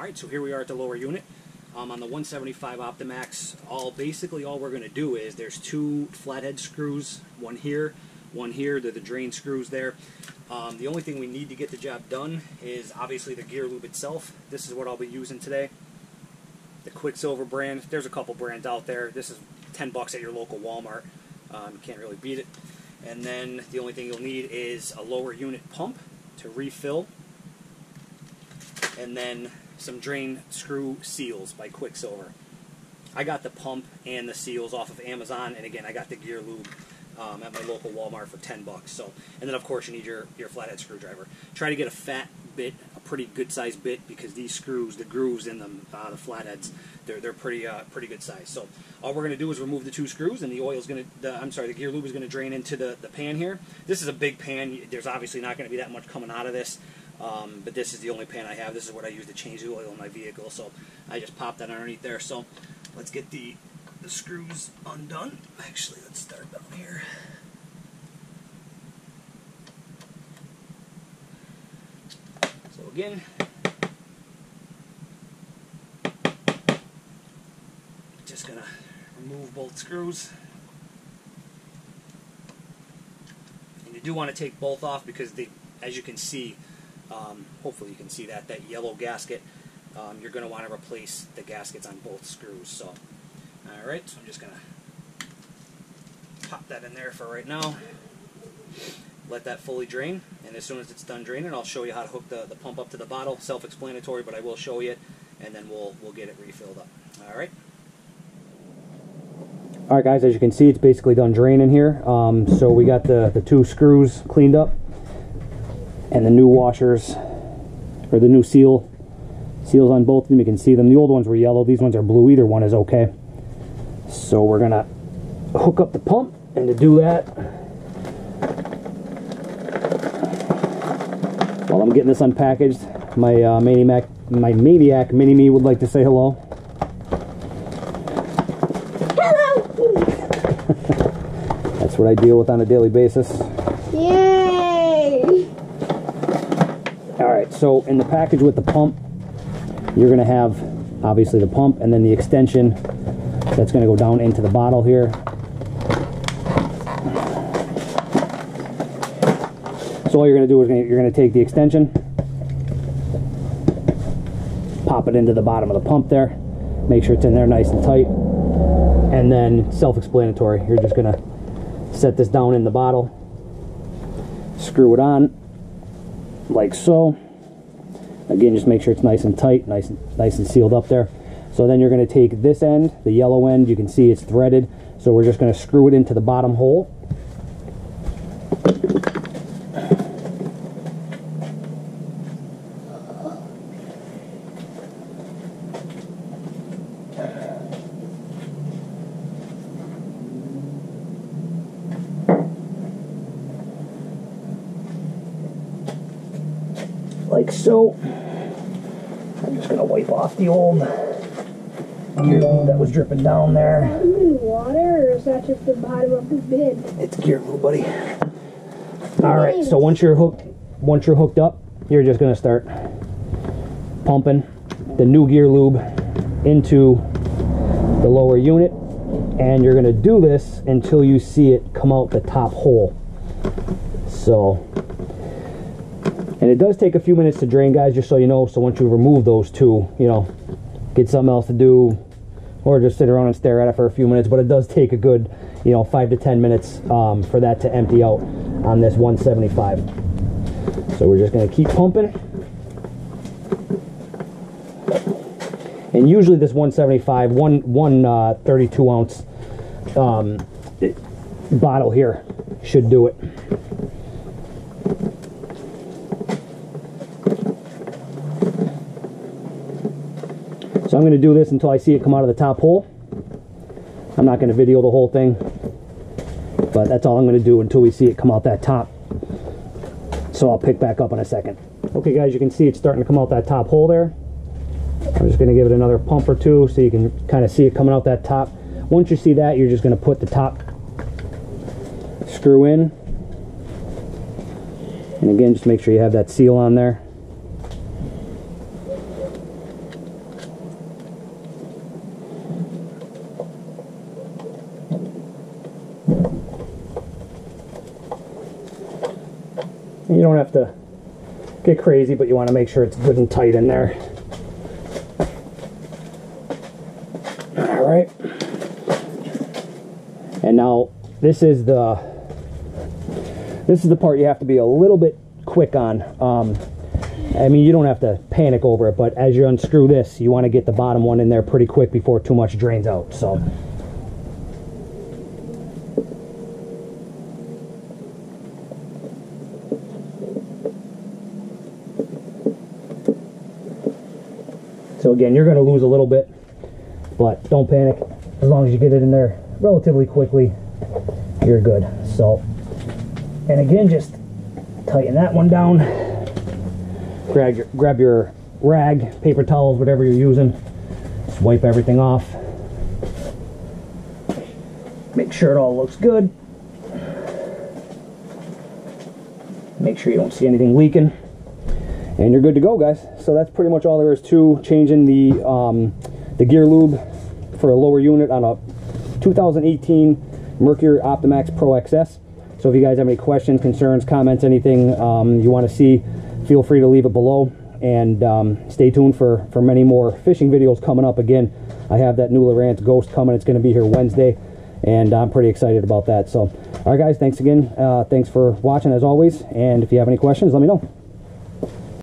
All right, so here we are at the lower unit. Um, on the 175 Optimax, all basically all we're going to do is there's two flathead screws, one here, one here. They're the drain screws there. Um, the only thing we need to get the job done is obviously the gear lube itself. This is what I'll be using today. The Quicksilver brand. There's a couple brands out there. This is 10 bucks at your local Walmart. Um, you can't really beat it. And then the only thing you'll need is a lower unit pump to refill. And then some drain screw seals by Quicksilver. I got the pump and the seals off of Amazon, and again, I got the gear lube um, at my local Walmart for 10 bucks. So, and then of course you need your, your flathead screwdriver. Try to get a fat bit, a pretty good sized bit, because these screws, the grooves in them, uh, the flatheads, they're they're pretty uh, pretty good size. So all we're going to do is remove the two screws, and the oil is going to, I'm sorry, the gear lube is going to drain into the the pan here. This is a big pan. There's obviously not going to be that much coming out of this. Um, but this is the only pan I have. This is what I use to change the oil in my vehicle. So I just pop that underneath there. So let's get the, the screws undone. Actually, let's start down here. So again, just gonna remove both screws. And you do want to take both off because they, as you can see, um, hopefully you can see that, that yellow gasket. Um, you're going to want to replace the gaskets on both screws. So, Alright, so I'm just going to pop that in there for right now. Let that fully drain, and as soon as it's done draining, I'll show you how to hook the, the pump up to the bottle. Self-explanatory, but I will show you it, and then we'll, we'll get it refilled up. Alright? Alright guys, as you can see, it's basically done draining here. Um, so we got the, the two screws cleaned up and the new washers or the new seal seals on both of them. You can see them. The old ones were yellow. These ones are blue. Either one is okay. So we're gonna hook up the pump and to do that while I'm getting this unpackaged my uh, Maniac my Maniac Mini Me would like to say hello. Hello! that's what I deal with on a daily basis. Yay! Alright, so in the package with the pump, you're going to have obviously the pump and then the extension that's going to go down into the bottle here. So all you're going to do is you're going to take the extension, pop it into the bottom of the pump there, make sure it's in there nice and tight, and then self-explanatory. You're just going to set this down in the bottle, screw it on, like so. Again, just make sure it's nice and tight, nice and, nice and sealed up there. So then you're going to take this end, the yellow end, you can see it's threaded. So we're just going to screw it into the bottom hole. Like so. I'm just gonna wipe off the old gear lube that was dripping down there. in water, or is that just the bottom of the bin? It's gear lube, buddy. All right, so once you're hooked, once you're hooked up, you're just gonna start pumping the new gear lube into the lower unit, and you're gonna do this until you see it come out the top hole. So and it does take a few minutes to drain, guys, just so you know. So once you remove those two, you know, get something else to do or just sit around and stare at it for a few minutes. But it does take a good, you know, five to 10 minutes um, for that to empty out on this 175. So we're just going to keep pumping. And usually this 175, one, one uh, 32 ounce um, bottle here should do it. So I'm going to do this until I see it come out of the top hole. I'm not going to video the whole thing, but that's all I'm going to do until we see it come out that top. So I'll pick back up in a second. Okay guys, you can see it's starting to come out that top hole there. I'm just going to give it another pump or two so you can kind of see it coming out that top. Once you see that, you're just going to put the top screw in. And again, just make sure you have that seal on there. You don't have to get crazy, but you want to make sure it's good and tight in there. All right. And now this is the this is the part you have to be a little bit quick on. Um, I mean, you don't have to panic over it, but as you unscrew this, you want to get the bottom one in there pretty quick before too much drains out. So. So again, you're going to lose a little bit, but don't panic. As long as you get it in there relatively quickly, you're good. So, and again, just tighten that one down. Grab your, grab your rag, paper towels, whatever you're using. Just wipe everything off. Make sure it all looks good. Make sure you don't see anything leaking. And you're good to go, guys. So that's pretty much all there is to changing the um, the gear lube for a lower unit on a 2018 Mercury Optimax Pro XS. So if you guys have any questions, concerns, comments, anything um, you want to see, feel free to leave it below. And um, stay tuned for, for many more fishing videos coming up. Again, I have that new Lowrance Ghost coming. It's going to be here Wednesday. And I'm pretty excited about that. So, all right, guys, thanks again. Uh, thanks for watching as always. And if you have any questions, let me know.